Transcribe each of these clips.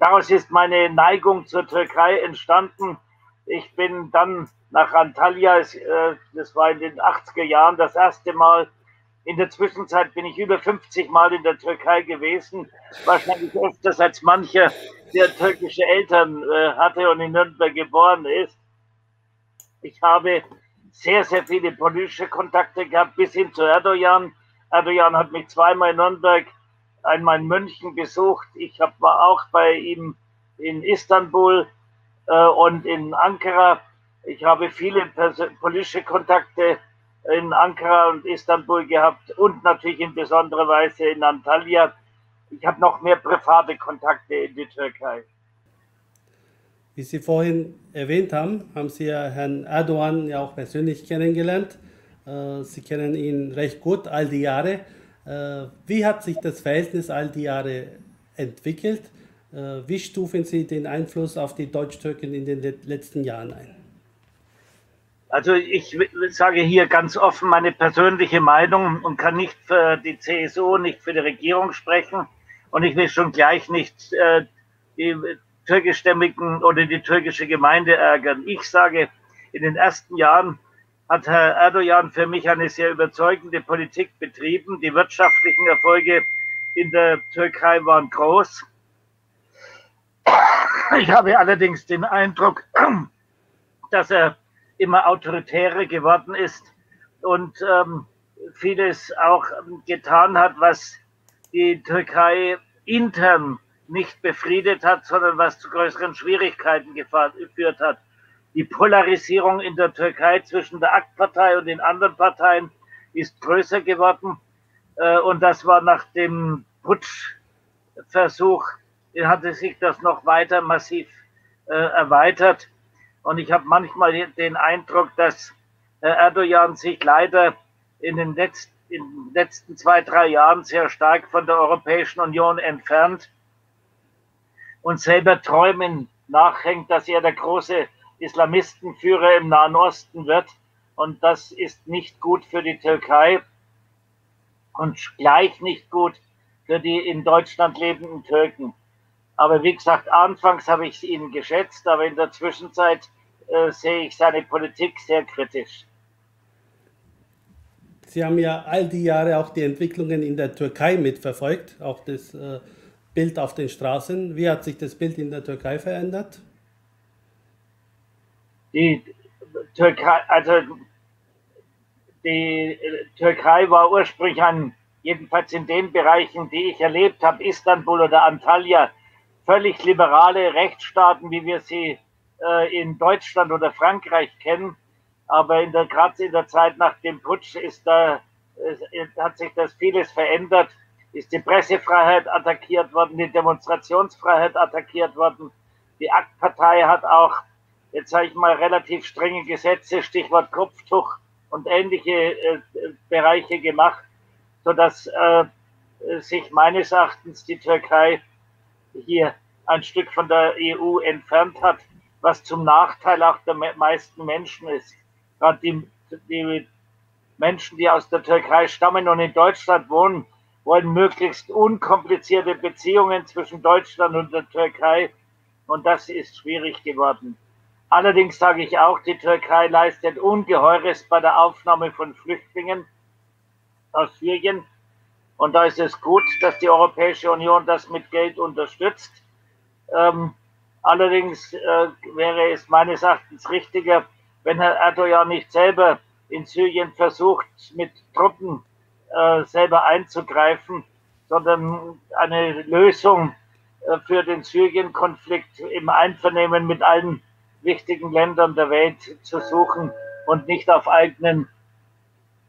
daraus ist meine Neigung zur Türkei entstanden. Ich bin dann nach Antalya, äh, das war in den 80er Jahren das erste Mal. In der Zwischenzeit bin ich über 50 Mal in der Türkei gewesen, wahrscheinlich öfters als mancher, der türkische Eltern äh, hatte und in Nürnberg geboren ist. Ich habe sehr, sehr viele politische Kontakte gehabt, bis hin zu Erdogan. Erdogan hat mich zweimal in Nürnberg, einmal in München besucht. Ich hab, war auch bei ihm in Istanbul äh, und in Ankara. Ich habe viele politische Kontakte in Ankara und Istanbul gehabt und natürlich in besonderer Weise in Antalya. Ich habe noch mehr private Kontakte in die Türkei. Wie Sie vorhin erwähnt haben, haben Sie ja Herrn Erdogan ja auch persönlich kennengelernt. Äh, Sie kennen ihn recht gut all die Jahre. Äh, wie hat sich das Verhältnis all die Jahre entwickelt? Äh, wie stufen Sie den Einfluss auf die Deutsch-Türken in den letzten Jahren ein? Also ich sage hier ganz offen meine persönliche Meinung und kann nicht für die CSU, nicht für die Regierung sprechen. Und ich will schon gleich nicht äh, die türkischstämmigen oder die türkische Gemeinde ärgern. Ich sage, in den ersten Jahren hat Herr Erdogan für mich eine sehr überzeugende Politik betrieben. Die wirtschaftlichen Erfolge in der Türkei waren groß. Ich habe allerdings den Eindruck, dass er immer autoritärer geworden ist und ähm, vieles auch getan hat, was die Türkei intern nicht befriedet hat, sondern was zu größeren Schwierigkeiten geführt hat. Die Polarisierung in der Türkei zwischen der AK-Partei und den anderen Parteien ist größer geworden. Äh, und das war nach dem Putschversuch, hatte sich das noch weiter massiv äh, erweitert. Und ich habe manchmal den Eindruck, dass Erdogan sich leider in den letzten, in den letzten zwei, drei Jahren sehr stark von der Europäischen Union entfernt und selber Träumen nachhängt, dass er der große Islamistenführer im Nahen Osten wird. Und das ist nicht gut für die Türkei und gleich nicht gut für die in Deutschland lebenden Türken. Aber wie gesagt, anfangs habe ich ihn geschätzt, aber in der Zwischenzeit äh, sehe ich seine Politik sehr kritisch. Sie haben ja all die Jahre auch die Entwicklungen in der Türkei mitverfolgt, auch das äh, Bild auf den Straßen. Wie hat sich das Bild in der Türkei verändert? Die Türkei, also die Türkei war ursprünglich ein, jedenfalls in den Bereichen, die ich erlebt habe, Istanbul oder Antalya, völlig liberale Rechtsstaaten, wie wir sie äh, in Deutschland oder Frankreich kennen. Aber in der, gerade in der Zeit nach dem Putsch ist da, äh, hat sich das vieles verändert. Ist die Pressefreiheit attackiert worden, die Demonstrationsfreiheit attackiert worden. Die AK-Partei hat auch, jetzt sage ich mal, relativ strenge Gesetze, Stichwort Kopftuch und ähnliche äh, Bereiche gemacht, sodass äh, sich meines Erachtens die Türkei hier ein Stück von der EU entfernt hat, was zum Nachteil auch der meisten Menschen ist. Gerade die, die Menschen, die aus der Türkei stammen und in Deutschland wohnen, wollen möglichst unkomplizierte Beziehungen zwischen Deutschland und der Türkei. Und das ist schwierig geworden. Allerdings sage ich auch, die Türkei leistet Ungeheures bei der Aufnahme von Flüchtlingen aus Syrien. Und da ist es gut, dass die Europäische Union das mit Geld unterstützt. Ähm, allerdings äh, wäre es meines Erachtens richtiger, wenn Herr Erdogan nicht selber in Syrien versucht, mit Truppen äh, selber einzugreifen, sondern eine Lösung äh, für den Syrien-Konflikt im Einvernehmen mit allen wichtigen Ländern der Welt zu suchen und nicht auf eigenen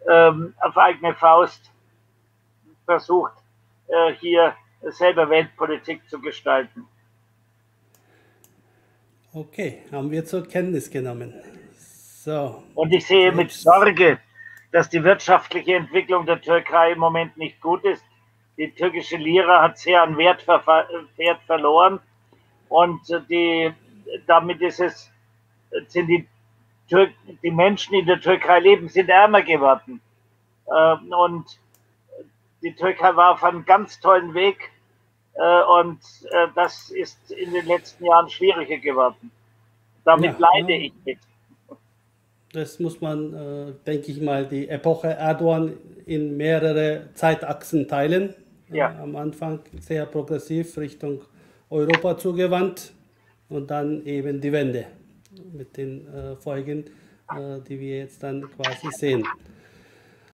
ähm, auf eigene Faust versucht, äh, hier selber Weltpolitik zu gestalten. Okay, haben wir zur Kenntnis genommen. So. Und ich sehe mit Sorge, dass die wirtschaftliche Entwicklung der Türkei im Moment nicht gut ist. Die türkische Lira hat sehr an Wert, ver Wert verloren und die, damit ist es, sind die, Tür die Menschen, die in der Türkei leben, sind ärmer geworden. Ähm, und die Türkei war auf einem ganz tollen Weg, Äh, und äh, das ist in den letzten Jahren schwieriger geworden. Damit ja, leide ich mit. Das muss man, äh, denke ich mal, die Epoche Erdogan in mehrere Zeitachsen teilen. Ja. Äh, am Anfang sehr progressiv Richtung Europa zugewandt und dann eben die Wende mit den äh, Folgen, äh, die wir jetzt dann quasi sehen.